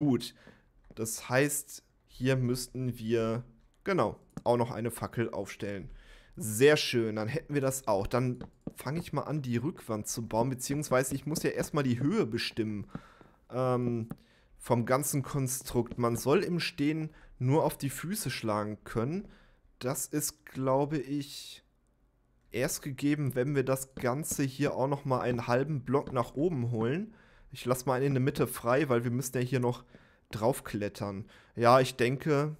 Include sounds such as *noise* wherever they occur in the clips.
Gut. Das heißt, hier müssten wir, genau, auch noch eine Fackel aufstellen. Sehr schön, dann hätten wir das auch. Dann fange ich mal an, die Rückwand zu bauen, beziehungsweise ich muss ja erstmal die Höhe bestimmen ähm, vom ganzen Konstrukt. Man soll im Stehen nur auf die Füße schlagen können. Das ist, glaube ich, erst gegeben, wenn wir das Ganze hier auch noch mal einen halben Block nach oben holen. Ich lasse mal einen in der Mitte frei, weil wir müssen ja hier noch draufklettern. Ja, ich denke,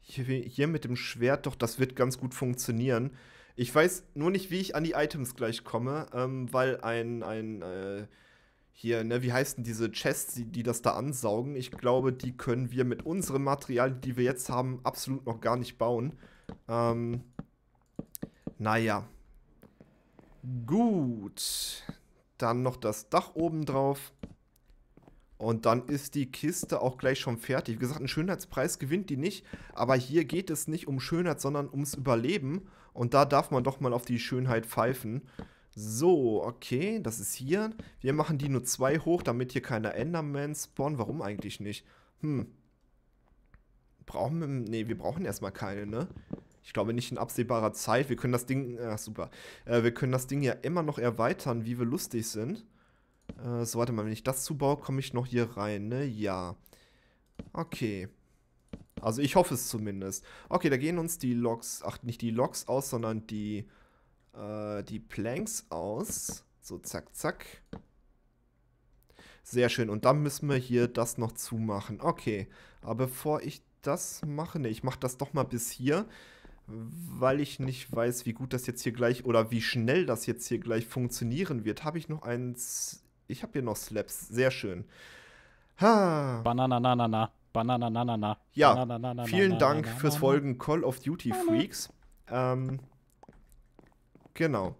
hier, hier mit dem Schwert, doch, das wird ganz gut funktionieren. Ich weiß nur nicht, wie ich an die Items gleich komme, ähm, weil ein, ein, äh, hier, ne, wie heißen diese Chests, die, die das da ansaugen? Ich glaube, die können wir mit unseren Materialien, die wir jetzt haben, absolut noch gar nicht bauen. Ähm, naja. Gut. Dann noch das Dach oben drauf. Und dann ist die Kiste auch gleich schon fertig. Wie gesagt, einen Schönheitspreis gewinnt die nicht. Aber hier geht es nicht um Schönheit, sondern ums Überleben. Und da darf man doch mal auf die Schönheit pfeifen. So, okay, das ist hier. Wir machen die nur zwei hoch, damit hier keine Enderman spawnen. Warum eigentlich nicht? Hm. Brauchen wir... Nee, wir brauchen erstmal keine, ne? Ich glaube nicht in absehbarer Zeit. Wir können das Ding... Ach, super. Äh, wir können das Ding ja immer noch erweitern, wie wir lustig sind. Äh, so, warte mal, wenn ich das zubaue, komme ich noch hier rein, ne? Ja. Okay. Also ich hoffe es zumindest. Okay, da gehen uns die Loks, ach, nicht die Loks aus, sondern die, äh, die Planks aus. So, zack, zack. Sehr schön. Und dann müssen wir hier das noch zumachen. Okay. Aber bevor ich das mache, ne, ich mache das doch mal bis hier, weil ich nicht weiß, wie gut das jetzt hier gleich oder wie schnell das jetzt hier gleich funktionieren wird, habe ich noch eins ich habe hier noch Slaps. Sehr schön. Ha. Banananana. Banananana. Ja, Banananana. vielen Dank fürs Folgen Call of Duty Freaks. Ähm, genau.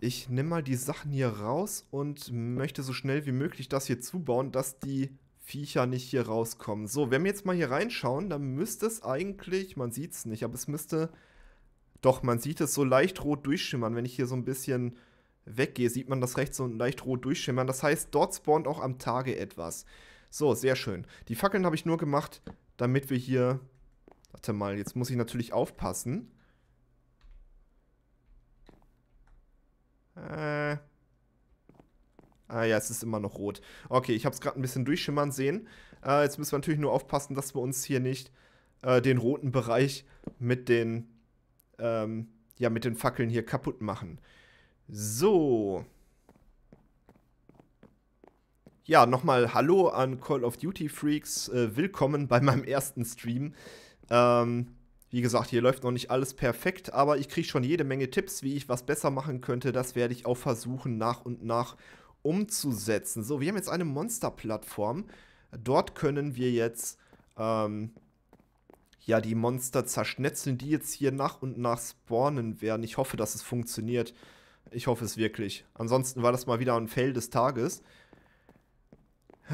Ich nehme mal die Sachen hier raus und möchte so schnell wie möglich das hier zubauen, dass die Viecher nicht hier rauskommen. So, wenn wir jetzt mal hier reinschauen, dann müsste es eigentlich, man sieht es nicht, aber es müsste, doch, man sieht es so leicht rot durchschimmern, wenn ich hier so ein bisschen weggehe, sieht man das rechts so leicht rot durchschimmern. Das heißt, dort spawnt auch am Tage etwas. So, sehr schön. Die Fackeln habe ich nur gemacht, damit wir hier... Warte mal, jetzt muss ich natürlich aufpassen. Äh... Ah ja, es ist immer noch rot. Okay, ich habe es gerade ein bisschen durchschimmern sehen. Äh, jetzt müssen wir natürlich nur aufpassen, dass wir uns hier nicht äh, den roten Bereich mit den, ähm, ja, mit den Fackeln hier kaputt machen. So. Ja, nochmal Hallo an Call of Duty Freaks. Äh, willkommen bei meinem ersten Stream. Ähm, wie gesagt, hier läuft noch nicht alles perfekt, aber ich kriege schon jede Menge Tipps, wie ich was besser machen könnte. Das werde ich auch versuchen, nach und nach umzusetzen. So, wir haben jetzt eine Monster-Plattform. Dort können wir jetzt ähm, ja die Monster zerschnetzeln, die jetzt hier nach und nach spawnen werden. Ich hoffe, dass es funktioniert. Ich hoffe es wirklich. Ansonsten war das mal wieder ein Fail des Tages. *sighs*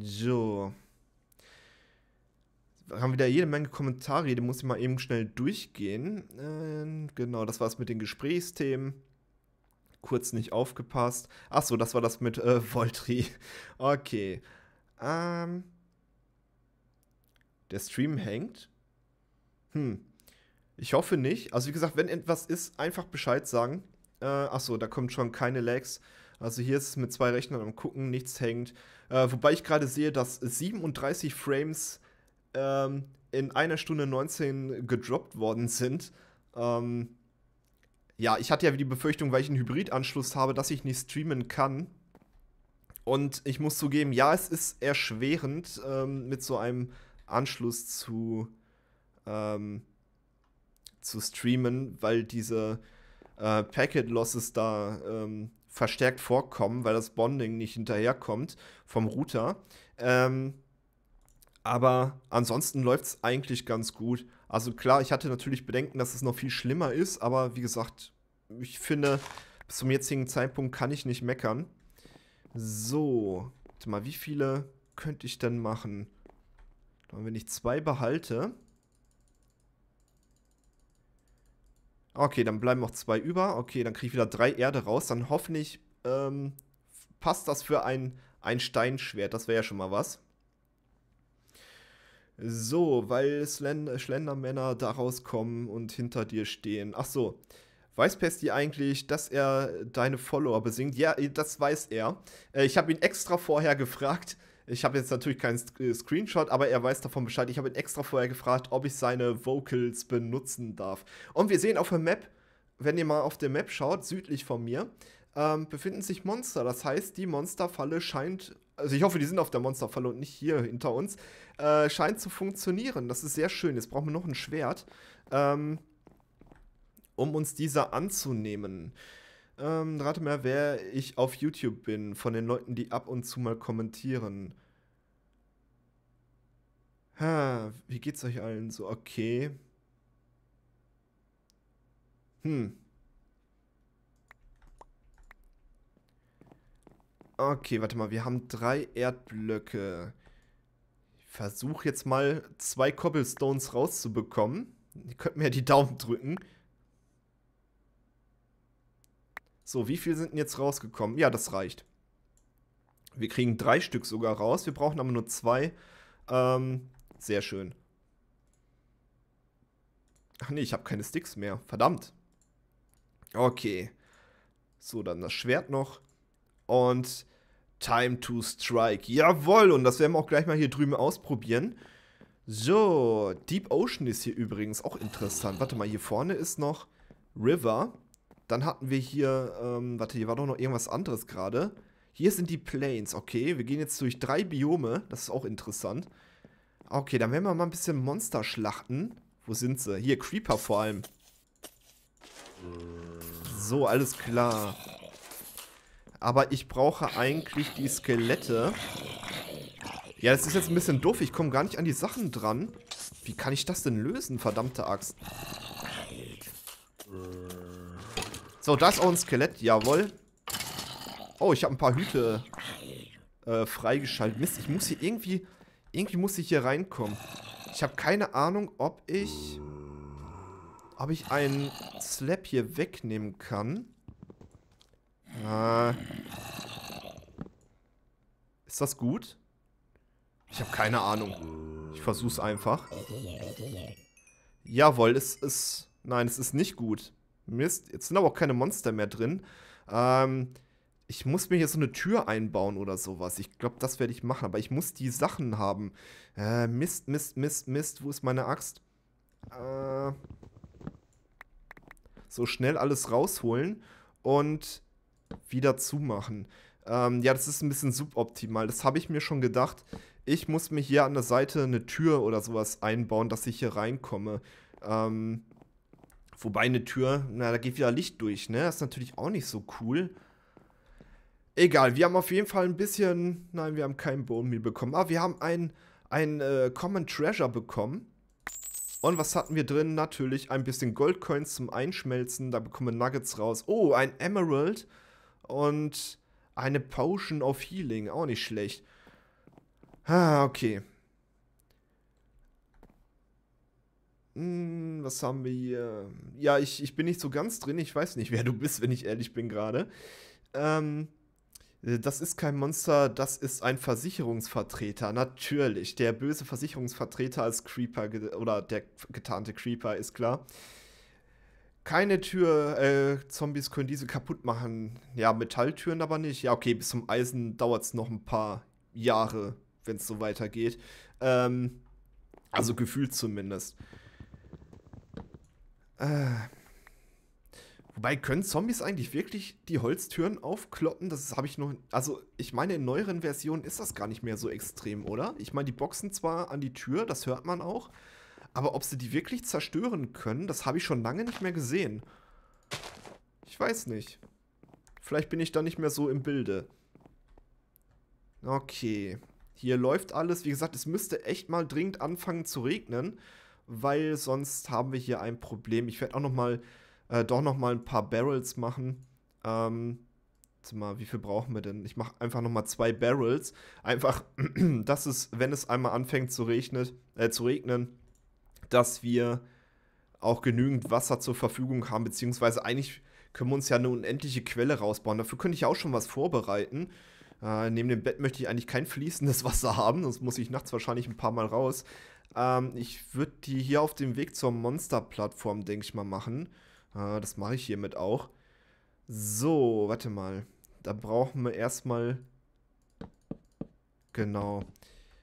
So. Wir haben wieder jede Menge Kommentare, die muss ich mal eben schnell durchgehen. Äh, genau, das war es mit den Gesprächsthemen. Kurz nicht aufgepasst. Achso, das war das mit äh, Voltri. *laughs* Okay. Ähm. Der Stream hängt. Hm. Ich hoffe nicht. Also wie gesagt, wenn etwas ist, einfach Bescheid sagen. Äh, achso, da kommt schon keine Lags. Also hier ist es mit zwei Rechnern am gucken, nichts hängt. Äh, wobei ich gerade sehe, dass 37 Frames ähm, in einer Stunde 19 gedroppt worden sind. Ähm, ja, ich hatte ja die Befürchtung, weil ich einen Hybridanschluss habe, dass ich nicht streamen kann. Und ich muss zugeben, ja, es ist erschwerend, ähm, mit so einem Anschluss zu, ähm, zu streamen, weil diese äh, Packet Losses da ähm, verstärkt vorkommen, weil das Bonding nicht hinterherkommt vom Router. Ähm, aber ansonsten läuft es eigentlich ganz gut. Also klar, ich hatte natürlich Bedenken, dass es noch viel schlimmer ist, aber wie gesagt, ich finde, bis zum jetzigen Zeitpunkt kann ich nicht meckern. So, warte mal, wie viele könnte ich denn machen? Wenn ich zwei behalte, Okay, dann bleiben noch zwei über. Okay, dann kriege ich wieder drei Erde raus. Dann hoffentlich ähm, passt das für ein, ein Steinschwert. Das wäre ja schon mal was. So, weil Slend Schlendermänner daraus kommen und hinter dir stehen. Ach so. Weiß Pesti eigentlich, dass er deine Follower besingt? Ja, das weiß er. Äh, ich habe ihn extra vorher gefragt. Ich habe jetzt natürlich keinen äh, Screenshot, aber er weiß davon Bescheid. Ich habe ihn extra vorher gefragt, ob ich seine Vocals benutzen darf. Und wir sehen auf der Map, wenn ihr mal auf der Map schaut, südlich von mir, ähm, befinden sich Monster. Das heißt, die Monsterfalle scheint, also ich hoffe, die sind auf der Monsterfalle und nicht hier hinter uns, äh, scheint zu funktionieren. Das ist sehr schön. Jetzt brauchen wir noch ein Schwert. Ähm, um uns dieser anzunehmen. Ähm, rate mal, wer ich auf YouTube bin, von den Leuten, die ab und zu mal kommentieren. Ha, wie geht's euch allen so? Okay. Hm. Okay, warte mal, wir haben drei Erdblöcke. Ich versuche jetzt mal zwei Cobblestones rauszubekommen. Ihr könnt mir ja die Daumen drücken. So, wie viel sind denn jetzt rausgekommen? Ja, das reicht. Wir kriegen drei Stück sogar raus. Wir brauchen aber nur zwei. Ähm, sehr schön. Ach nee, ich habe keine Sticks mehr. Verdammt. Okay. So, dann das Schwert noch. Und Time to Strike. Jawohl, und das werden wir auch gleich mal hier drüben ausprobieren. So, Deep Ocean ist hier übrigens auch interessant. Warte mal, hier vorne ist noch River. Dann hatten wir hier, ähm, warte, hier war doch noch irgendwas anderes gerade. Hier sind die Plains, okay. Wir gehen jetzt durch drei Biome, das ist auch interessant. Okay, dann werden wir mal ein bisschen Monster schlachten. Wo sind sie? Hier, Creeper vor allem. So, alles klar. Aber ich brauche eigentlich die Skelette. Ja, das ist jetzt ein bisschen doof. Ich komme gar nicht an die Sachen dran. Wie kann ich das denn lösen, verdammte Axt? So, da ist auch ein Skelett, jawohl. Oh, ich habe ein paar Hüte äh, freigeschaltet. Mist, ich muss hier irgendwie... Irgendwie muss ich hier reinkommen. Ich habe keine Ahnung, ob ich... Ob ich einen Slap hier wegnehmen kann. Äh, ist das gut? Ich habe keine Ahnung. Ich versuch's einfach. Jawohl, es ist... Nein, es ist nicht gut. Mist, jetzt sind aber auch keine Monster mehr drin. Ähm, ich muss mir hier so eine Tür einbauen oder sowas. Ich glaube, das werde ich machen. Aber ich muss die Sachen haben. Äh, Mist, Mist, Mist, Mist. Wo ist meine Axt? Äh, so schnell alles rausholen und wieder zumachen. Ähm, ja, das ist ein bisschen suboptimal. Das habe ich mir schon gedacht. Ich muss mir hier an der Seite eine Tür oder sowas einbauen, dass ich hier reinkomme. Ähm, Wobei eine Tür, na, da geht wieder Licht durch, ne? Das ist natürlich auch nicht so cool. Egal, wir haben auf jeden Fall ein bisschen. Nein, wir haben keinen Bone Meal bekommen. Aber wir haben ein, ein äh, Common Treasure bekommen. Und was hatten wir drin? Natürlich ein bisschen Goldcoins zum Einschmelzen. Da bekommen wir Nuggets raus. Oh, ein Emerald. Und eine Potion of Healing. Auch nicht schlecht. Ah, okay. Hm, was haben wir hier? Ja, ich, ich bin nicht so ganz drin. Ich weiß nicht, wer du bist, wenn ich ehrlich bin gerade. Ähm, das ist kein Monster, das ist ein Versicherungsvertreter. Natürlich. Der böse Versicherungsvertreter als Creeper oder der getarnte Creeper, ist klar. Keine Tür, äh, Zombies können diese kaputt machen. Ja, Metalltüren aber nicht. Ja, okay, bis zum Eisen dauert es noch ein paar Jahre, wenn es so weitergeht. Ähm, also gefühlt zumindest. Äh. Wobei, können Zombies eigentlich wirklich die Holztüren aufkloppen? Das habe ich noch. Also, ich meine, in neueren Versionen ist das gar nicht mehr so extrem, oder? Ich meine, die boxen zwar an die Tür, das hört man auch. Aber ob sie die wirklich zerstören können, das habe ich schon lange nicht mehr gesehen. Ich weiß nicht. Vielleicht bin ich da nicht mehr so im Bilde. Okay. Hier läuft alles. Wie gesagt, es müsste echt mal dringend anfangen zu regnen weil sonst haben wir hier ein Problem. Ich werde auch noch mal, äh, doch noch mal ein paar Barrels machen. Ähm, mal, wie viel brauchen wir denn? Ich mache einfach noch mal zwei Barrels. Einfach, *clears throat* dass es, wenn es einmal anfängt zu, regnet, äh, zu regnen, dass wir auch genügend Wasser zur Verfügung haben, beziehungsweise eigentlich können wir uns ja eine unendliche Quelle rausbauen. Dafür könnte ich auch schon was vorbereiten. Äh, neben dem Bett möchte ich eigentlich kein fließendes *laughs* Wasser haben, sonst muss ich nachts wahrscheinlich ein paar Mal raus. Ähm, ich würde die hier auf dem Weg zur Monster-Plattform, denke ich mal, machen. Äh, das mache ich hiermit auch. So, warte mal. Da brauchen wir erstmal. Genau.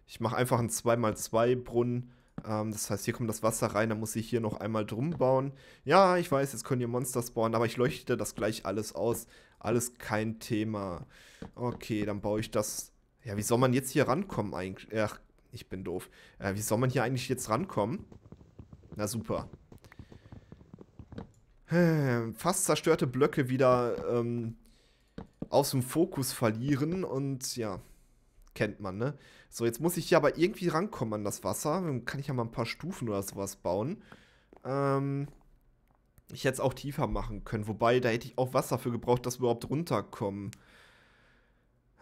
Ich mache einfach einen 2x2 Brunnen. Ähm, das heißt, hier kommt das Wasser rein, dann muss ich hier noch einmal drum bauen. Ja, ich weiß, jetzt können hier Monster spawnen, aber ich leuchte das gleich alles aus. Alles kein Thema. Okay, dann baue ich das. Ja, wie soll man jetzt hier rankommen eigentlich? Ach, ich bin doof. Äh, wie soll man hier eigentlich jetzt rankommen? Na super. Fast zerstörte Blöcke wieder ähm, aus dem Fokus verlieren und ja, kennt man, ne? So, jetzt muss ich hier aber irgendwie rankommen an das Wasser. Dann kann ich ja mal ein paar Stufen oder sowas bauen. Ähm, ich hätte es auch tiefer machen können, wobei da hätte ich auch Wasser für gebraucht, dass wir überhaupt runterkommen.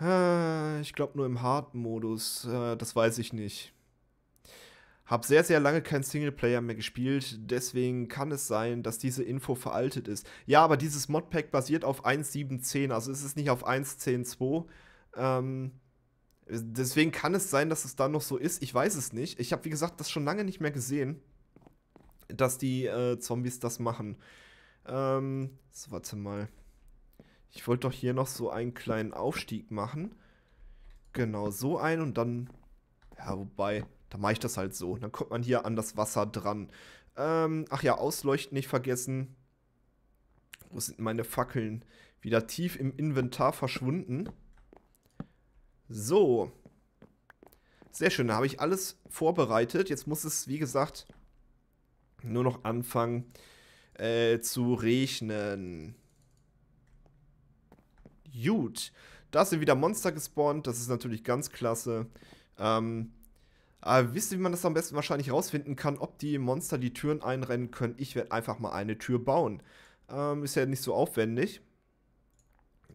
Äh, ich glaube nur im Hard-Modus, äh, das weiß ich nicht. Hab sehr, sehr lange kein Singleplayer mehr gespielt, deswegen kann es sein, dass diese Info veraltet ist. Ja, aber dieses Modpack basiert auf 1.7.10, also ist es nicht auf 1.10.2. Ähm, deswegen kann es sein, dass es da noch so ist. Ich weiß es nicht. Ich habe, wie gesagt, das schon lange nicht mehr gesehen, dass die äh, Zombies das machen. Ähm, so, warte mal. Ich wollte doch hier noch so einen kleinen Aufstieg machen. Genau, so ein und dann. Ja, wobei, da mache ich das halt so. Dann kommt man hier an das Wasser dran. Ähm, ach ja, ausleuchten nicht vergessen. Wo sind meine Fackeln? Wieder tief im Inventar verschwunden. So. Sehr schön, da habe ich alles vorbereitet. Jetzt muss es, wie gesagt, nur noch anfangen äh, zu regnen. Gut. Da sind wieder Monster gespawnt. Das ist natürlich ganz klasse. Ähm, aber wisst ihr, wie man das am besten wahrscheinlich rausfinden kann, ob die Monster die Türen einrennen können? Ich werde einfach mal eine Tür bauen. Ähm, ist ja nicht so aufwendig.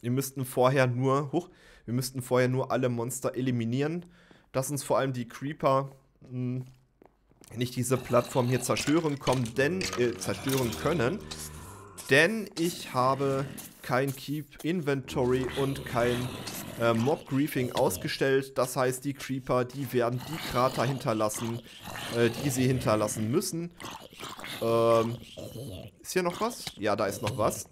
Wir müssten vorher nur, hoch, wir müssten vorher nur alle Monster eliminieren, dass uns vor allem die Creeper mh, hm, nicht diese Plattform hier zerstören kommen, denn, äh, zerstören können. Denn ich habe kein Keep Inventory und kein äh, Mob Griefing ausgestellt. Das heißt, die Creeper, die werden die Krater hinterlassen, äh, die sie hinterlassen müssen. Ähm, ist hier noch was? Ja, da ist noch was.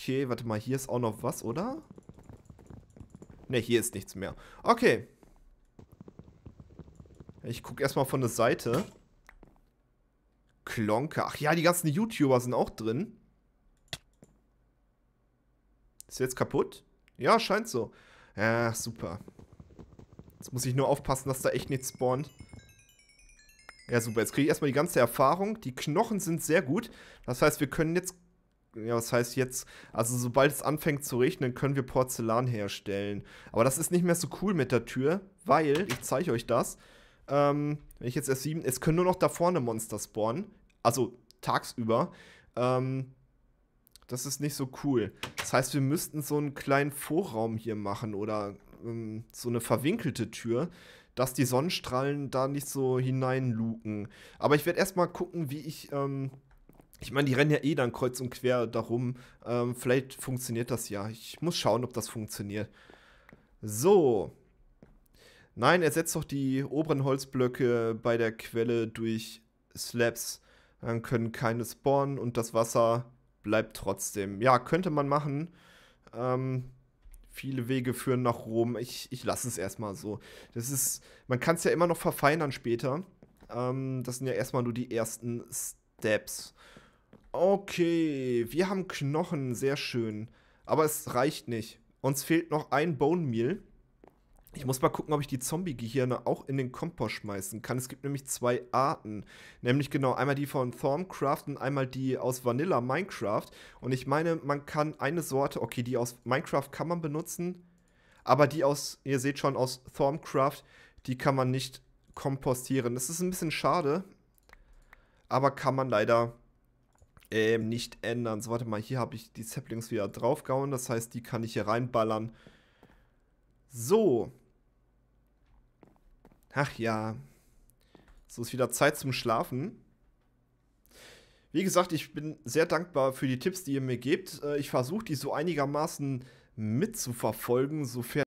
Okay, warte mal, hier ist auch noch was, oder? Ne, hier ist nichts mehr. Okay. Ich gucke erstmal von der Seite. Klonke. Ach ja, die ganzen YouTuber sind auch drin. Ist jetzt kaputt? Ja, scheint so. Ja, super. Jetzt muss ich nur aufpassen, dass da echt nichts spawnt. Ja, super. Jetzt kriege ich erstmal die ganze Erfahrung. Die Knochen sind sehr gut. Das heißt, wir können jetzt... Ja, was heißt jetzt? Also, sobald es anfängt zu regnen, können wir Porzellan herstellen. Aber das ist nicht mehr so cool mit der Tür, weil, ich zeige euch das, ähm, wenn ich jetzt erst sieben... Es können nur noch da vorne Monster spawnen. Also, tagsüber. Ähm, das ist nicht so cool. Das heißt, wir müssten so einen kleinen Vorraum hier machen oder ähm, so eine verwinkelte Tür, dass die Sonnenstrahlen da nicht so hineinluken. Aber ich werde erstmal gucken, wie ich. Ähm, ich meine, die rennen ja eh dann kreuz und quer darum. Ähm, vielleicht funktioniert das ja. Ich muss schauen, ob das funktioniert. So. Nein, ersetzt doch die oberen Holzblöcke bei der Quelle durch Slabs. Dann können keine spawnen und das Wasser bleibt trotzdem. Ja, könnte man machen. Ähm, viele Wege führen nach Rom. Ich, ich lasse es erstmal so. Das ist, man kann es ja immer noch verfeinern später. Ähm, das sind ja erstmal nur die ersten Steps. Okay, wir haben Knochen, sehr schön. Aber es reicht nicht. Uns fehlt noch ein Bone Meal. Ich muss mal gucken, ob ich die Zombie-Gehirne auch in den Kompost schmeißen kann. Es gibt nämlich zwei Arten. Nämlich genau einmal die von Thorncraft und einmal die aus Vanilla Minecraft. Und ich meine, man kann eine Sorte, okay, die aus Minecraft kann man benutzen. Aber die aus, ihr seht schon, aus Thorncraft, die kann man nicht kompostieren. Das ist ein bisschen schade. Aber kann man leider ähm, nicht ändern. So, warte mal, hier habe ich die Saplings wieder draufgehauen. Das heißt, die kann ich hier reinballern. So, Ach ja. So ist wieder Zeit zum Schlafen. wie gesagt, ich bin sehr dankbar für die Tipps, die ihr mir gebt. Äh, ich versuche die so einigermaßen mitzuverfolgen, sofern